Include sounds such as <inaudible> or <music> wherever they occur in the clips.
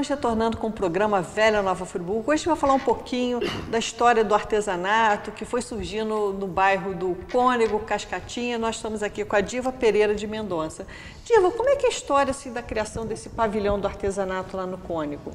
estamos retornando com o programa Velha Nova Friburgo. Hoje a gente vai falar um pouquinho da história do artesanato que foi surgindo no bairro do Cônego, Cascatinha. Nós estamos aqui com a Diva Pereira de Mendonça. Diva, como é que é a história assim, da criação desse pavilhão do artesanato lá no Cônego?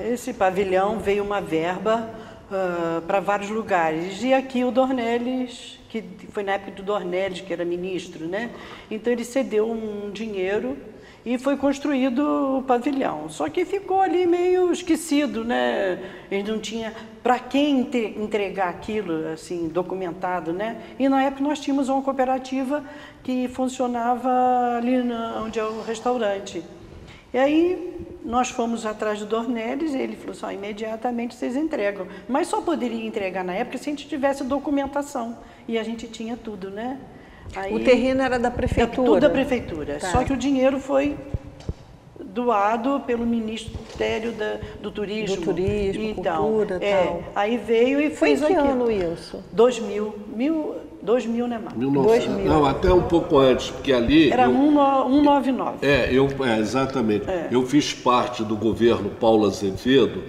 Esse pavilhão veio uma verba uh, para vários lugares. E aqui o Dornelles, que foi na época do Dornelles, que era ministro, né? Então ele cedeu um dinheiro e foi construído o pavilhão. Só que ficou ali meio esquecido, né? Ele não tinha para quem entregar aquilo assim documentado, né? E na época nós tínhamos uma cooperativa que funcionava ali onde é o restaurante. E aí nós fomos atrás do Dornelles e ele falou assim, imediatamente vocês entregam. Mas só poderia entregar na época se a gente tivesse documentação. E a gente tinha tudo, né? Aí, o terreno era da prefeitura? É tudo da prefeitura. Tá. Só que o dinheiro foi doado pelo Ministério da, do Turismo. Do Turismo, então, Cultura é, tal. Aí veio e foi fez que ano isso? 2000. Mil, 2000, né, Marcos? 2000. Não, até um pouco antes, porque ali... Era eu, 199. É, eu, é, exatamente. É. Eu fiz parte do governo Paulo Azevedo,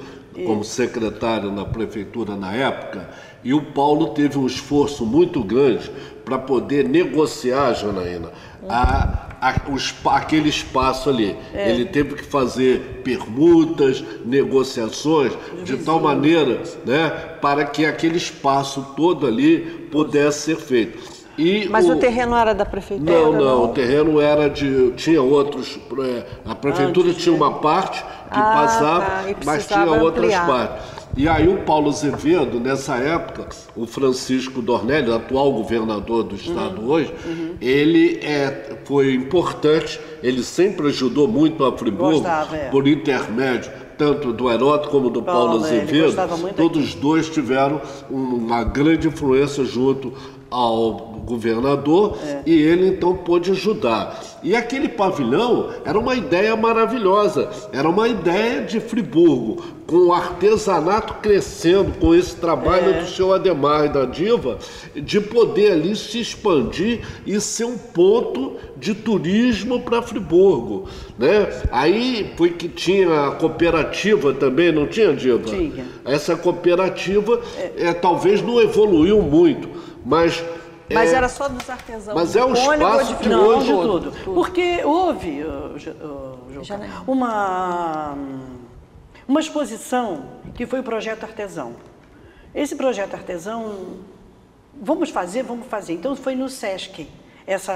como secretário na prefeitura na época, e o Paulo teve um esforço muito grande para poder negociar, Janaína, a, a, aquele espaço ali. É. Ele teve que fazer permutas, negociações, de tal maneira né, para que aquele espaço todo ali pudesse ser feito. E Mas o, o, terreno era da prefeitura? Não, não, não, o terreno era de. Tinha outros. É, a prefeitura Antes, tinha uma parte que ah, passava, tá, mas tinha ampliar. outras partes. E aí o Paulo Azevedo, nessa época, o Francisco Dornelli, atual governador do estado uhum. hoje, uhum. ele é, foi importante, ele sempre ajudou muito a Friburgo, Gostava, é. por intermédio tanto do Heródoto como do Paulo, Paulo Azevedo, todos aqui. dois tiveram uma grande influência junto ao governador é. e ele então pôde ajudar. E aquele pavilhão era uma ideia maravilhosa, era uma ideia de Friburgo, com o artesanato crescendo, com esse trabalho é. do seu Ademar e da Diva, de poder ali se expandir e ser um ponto de turismo para Friburgo. Né? Aí foi que tinha a cooperativa também, não tinha, Diva? Tinha. Essa cooperativa é. é talvez não evoluiu muito mas mas é, era só dos artesãos. Mas é o espaço de, não, hoje tudo, tudo. Porque houve uh, uh, uma uma exposição que foi o projeto artesão. Esse projeto artesão vamos fazer, vamos fazer. Então foi no SESC essa,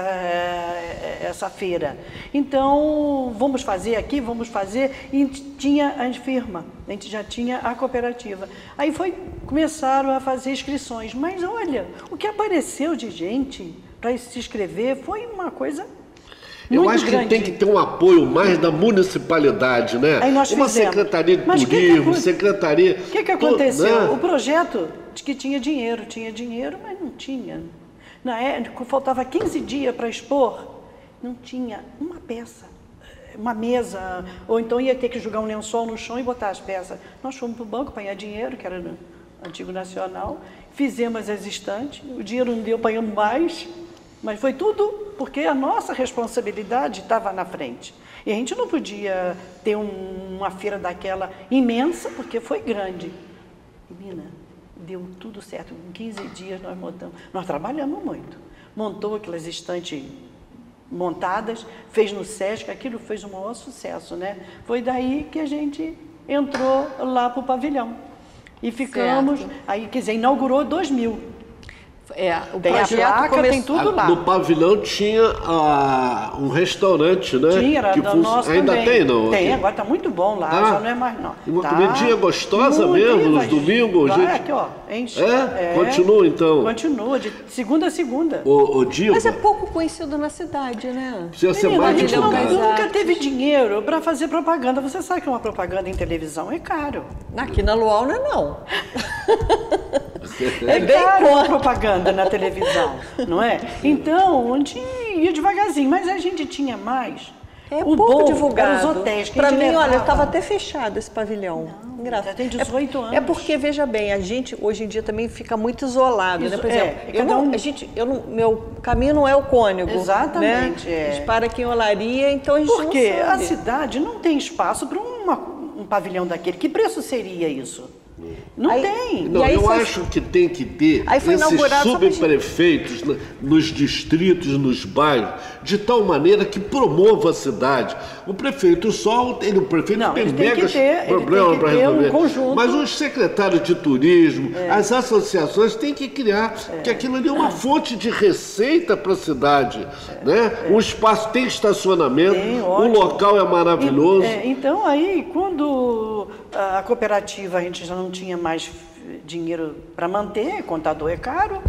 essa feira. Então, vamos fazer aqui, vamos fazer. E tinha a firma, a gente já tinha a cooperativa. Aí foi, começaram a fazer inscrições. Mas olha, o que apareceu de gente para se inscrever foi uma coisa eu Muito acho grande. que tem que ter um apoio mais da municipalidade, né? Aí nós Uma fizemos. secretaria de Mas turismo, que que, secretaria. O que, que aconteceu? Né? O projeto de que tinha dinheiro, tinha dinheiro, mas não tinha. Na época, faltava 15 dias para expor, não tinha uma peça, uma mesa, ou então ia ter que jogar um lençol no chão e botar as peças. Nós fomos para o banco apanhar dinheiro, que era no Antigo Nacional, fizemos as estantes, o dinheiro não deu, apanhamos mais, mas foi tudo porque a nossa responsabilidade estava na frente. E a gente não podia ter um, uma feira daquela imensa, porque foi grande. Menina, deu tudo certo. Em 15 dias nós montamos. Nós trabalhamos muito. Montou aquelas estantes montadas, fez no SESC, aquilo fez um maior sucesso, né? Foi daí que a gente entrou lá para o pavilhão. E ficamos, certo. aí, quer dizer, inaugurou 2000. É, o tem projeto a placa, come... tem tudo lá. No pavilhão tinha uh, um restaurante, né? Tinha, era que fun... nosso Ainda também. tem, não? Tem, agora está muito bom lá, ah, já não é mais não. Uma tá. comidinha gostosa muito, mesmo, nos domingos, gente. É, aqui, ó, enche. É? é? Continua então. Continua, de segunda a segunda. O, o Diva. Mas é pouco conhecido na cidade, né? Precisa ser mais divulgado. nunca teve dinheiro para fazer propaganda. Você sabe que uma propaganda em televisão é caro. Aqui na Luau não é não. <laughs> É bem caro a propaganda na televisão, não é? Então, a gente ia devagarzinho, mas a gente tinha mais. É o pouco bom divulgado. os hotéis que Para mim, levava. olha, estava até fechado esse pavilhão. Não, Engraçado. Já tem 18 é, anos. É porque, veja bem, a gente hoje em dia também fica muito isolado, Iso, né? Por exemplo, é, eu não, um... a gente, eu não, meu caminho não é o cônego. Exatamente. Né? É. A gente para aqui em Olaria, então a gente Porque não a cidade não tem espaço para um pavilhão daquele. Que preço seria isso? Não aí, tem. Não, eu foi... acho que tem que ter esses subprefeitos gente... nos distritos, nos bairros, de tal maneira que promova a cidade. O prefeito só, ele, o prefeito não, tem megas problemas para resolver. Um conjunto... Mas os secretários de turismo, é. as associações têm que criar, é. que aquilo ali é uma fonte de receita para a cidade. É. Né? É. O espaço tem estacionamento, tem, o local é maravilhoso. E, é, então aí, quando a cooperativa a gente já não tinha mais dinheiro para manter, contador é caro.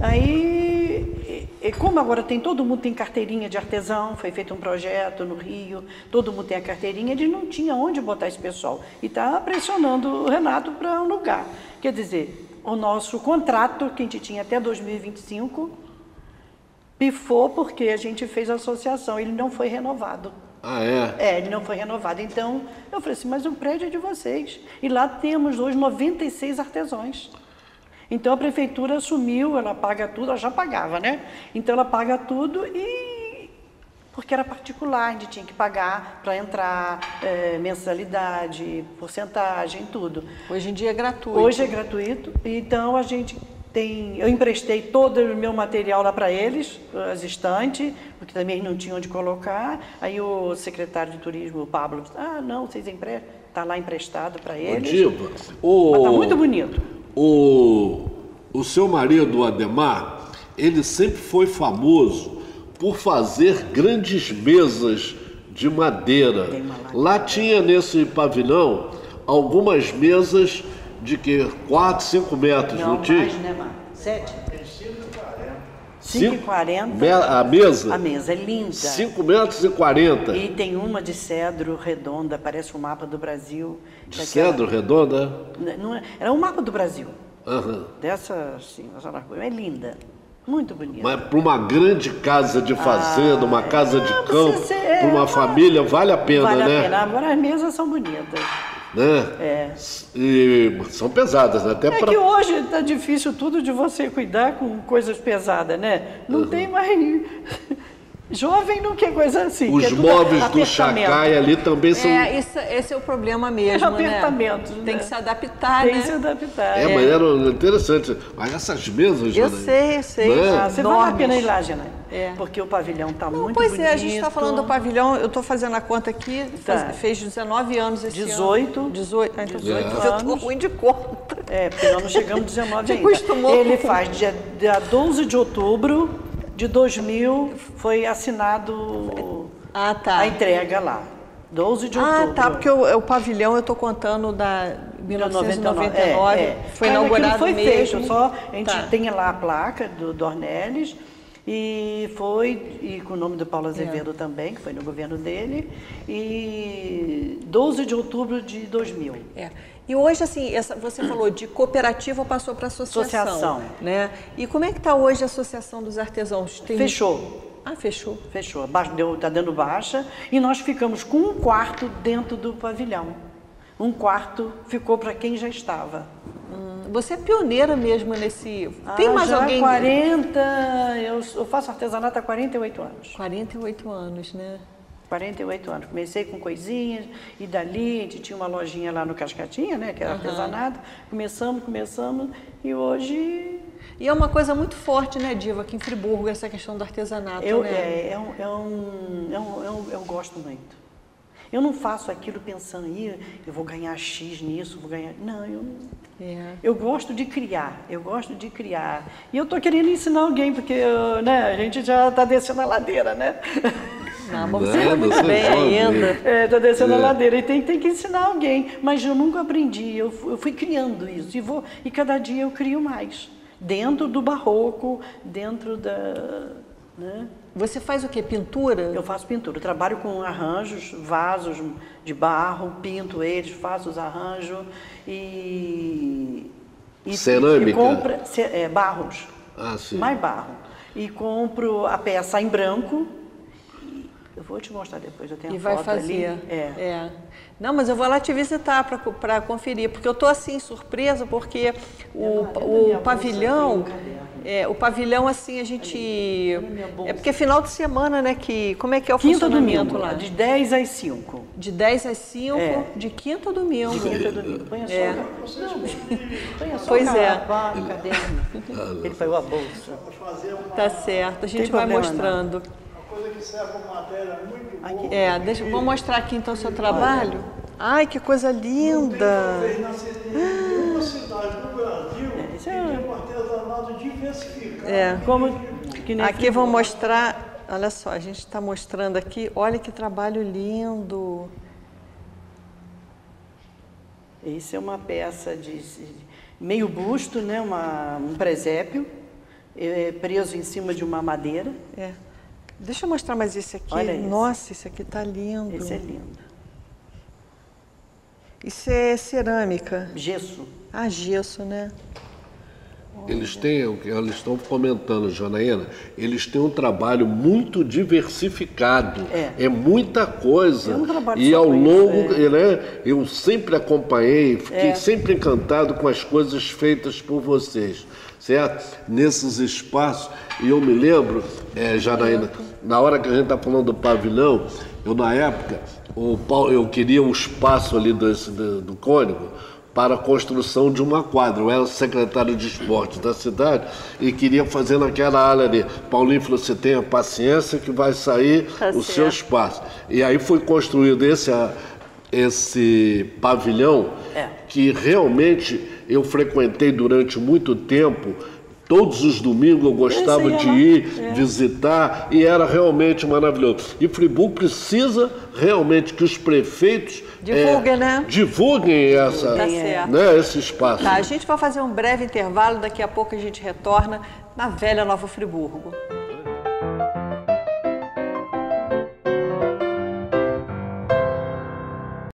Aí, e, como agora tem todo mundo tem carteirinha de artesão, foi feito um projeto no Rio, todo mundo tem a carteirinha, ele não tinha onde botar esse pessoal. E está pressionando o Renato para um lugar. Quer dizer, o nosso contrato, que a gente tinha até 2025, pifou porque a gente fez a associação, ele não foi renovado. Ah, é? É, ele não foi renovado. Então, eu falei assim, mas o prédio é de vocês. E lá temos hoje 96 artesãos. Então a prefeitura assumiu, ela paga tudo, ela já pagava, né? Então ela paga tudo e porque era particular, a gente tinha que pagar para entrar, é, mensalidade, porcentagem, tudo. Hoje em dia é gratuito. Hoje é gratuito, então a gente tem, eu emprestei todo o meu material lá para eles, as estantes, porque também não tinham onde colocar. Aí o secretário de turismo, o Pablo, disse, ah, não, vocês emprestam, está lá emprestado para eles. Diva, o... Está muito bonito. O, o seu marido, o Ademar, ele sempre foi famoso por fazer grandes mesas de madeira. Lá tinha nesse pavilhão algumas mesas de que 4, 5 metros, não, não tinha? mais, né, Mar? 7? 5,40. A mesa? A mesa é linda. 5 metros e 40. E tem uma de cedro redonda, parece o um mapa do Brasil. De é cedro redonda? Não é, era um mapa do Brasil. Uhum. Dessa, assim, é linda. Muito bonita. Mas para uma grande casa de fazenda, ah, uma casa de campo, para uma família, vale a pena, vale né? Vale a pena. Agora as mesas são bonitas né? É. E são pesadas, né? Até é pra... que hoje está difícil tudo de você cuidar com coisas pesadas, né? Não uhum. tem mais. <laughs> Jovem não quer coisa assim. Os móveis do Chacai ali também são. É, isso, esse é o problema mesmo. É apertamento. Né? Tem que se adaptar, Tem né? que se adaptar. É, é, mas era interessante. Mas essas mesas, Eu sei, eu sei. Né? Ah, você vale a pena ir lá, Jana. É. Porque o pavilhão está muito pois bonito. Pois é, a gente está falando do pavilhão, eu estou fazendo a conta aqui, tá. faz, fez 19 anos esse 18, ano. 18. 18, 18 é. anos. Eu estou ruim de conta. É, porque nós não chegamos 19 <laughs> ainda. Ele faz dia, dia 12 de outubro de 2000 foi assinado ah, tá. a entrega lá. 12 de outubro. Ah, tá, porque o, o pavilhão eu estou contando da 1999, é, é. foi inaugurado foi mesmo. feito, só a gente tá. tem lá a placa do Dornelles e foi, e com o nome do Paulo Azevedo é. também, que foi no governo dele, e 12 de outubro de 2000. É. E hoje, assim, essa, você falou de cooperativa passou para associação. Associação. Né? E como é que está hoje a Associação dos Artesãos? Tem... Fechou. Ah, fechou. Fechou. Está dando baixa e nós ficamos com um quarto dentro do pavilhão. Um quarto ficou para quem já estava. Hum, você é pioneira mesmo nesse. Ah, Tem mais já alguém? 40. Eu, eu faço artesanato há 48 anos. 48 anos, né? 48 anos. Comecei com coisinhas e dali a gente tinha uma lojinha lá no Cascatinha, né, que era uhum. artesanato. Começamos, começamos e hoje... E é uma coisa muito forte, né, Diva, aqui em Friburgo, essa questão do artesanato, eu, né? É, é, um, é, um, é, um, é um, eu gosto muito. Eu não faço aquilo pensando, aí eu vou ganhar X nisso, vou ganhar... Não, eu é. Eu gosto de criar, eu gosto de criar. E eu estou querendo ensinar alguém, porque né, a gente já está descendo a ladeira, né? Não, mas você vai muito bem ainda. É, tá descendo é. a ladeira e tem, tem que ensinar alguém. Mas eu nunca aprendi, eu, eu fui criando isso. E, vou, e cada dia eu crio mais. Dentro do barroco, dentro da. Né? Você faz o que? Pintura? Eu faço pintura. Eu trabalho com arranjos, vasos de barro, pinto eles, faço os arranjos e. e Cerâmica? E compra, é, barros. Ah, sim. Mais barro. E compro a peça em branco eu vou te mostrar depois, eu tenho e a foto fazer. ali. É. é. Não, mas eu vou lá te visitar para conferir, porque eu estou assim surpresa, porque o, o pavilhão. É, o pavilhão, assim, a gente. É porque é final de semana, né? Que, como é que é o quinta funcionamento domingo, lá? De 10 às 5. De 10 às 5, É. de quinta a domingo. De quinta a domingo. Põe a sua, É. não, põe a sua <laughs> Pois é. caderno. <laughs> Ele pegou a bolsa. fazer uma, Tá certo, a gente Tem vai problema, mostrando. uma coisa que serve como matéria muito boa. Aqui. É, deixa, vamos mostrar aqui então o seu trabalho. Ai, que coisa linda! Talvez não seja nenhuma cidade no Brasil isso que é- tenha um É. Como que nem Aqui vamos mostrar, olha só, a gente está mostrando aqui, olha que trabalho lindo. Isso é uma peça de meio busto, né? Uma, um presépio, é, preso em cima de uma madeira. É. Deixa eu mostrar mais esse aqui. Olha esse. Nossa, esse aqui tá lindo. Esse é lindo. Isso é cerâmica. Gesso. Ah, gesso, né? Eles têm, o que eles estão comentando, Janaína, eles têm um trabalho muito diversificado. É. muita coisa. É um trabalho e ao com isso, longo, né, eu sempre acompanhei, fiquei É. sempre encantado com as coisas feitas por vocês. Certo? Nesses espaços. E eu me lembro, é, Janaína, na hora que a gente está falando do pavilhão, eu na época, o Paulo, eu queria um espaço ali desse, do, do Cônigo para a construção de uma quadra. Eu era secretário de esporte da cidade e queria fazer naquela área ali. Paulinho falou: você tenha paciência que vai sair Tá o seu espaço. E aí foi construído esse, a- esse pavilhão É. que realmente eu frequentei durante muito tempo. Todos os domingos eu gostava ia de ir, É. visitar, e era realmente maravilhoso. E Friburgo precisa realmente que os prefeitos Divulguem, é, né? divulguem essa, Tá né, esse espaço. Tá, a gente vai fazer um breve intervalo, daqui a pouco a gente retorna na velha Nova Friburgo.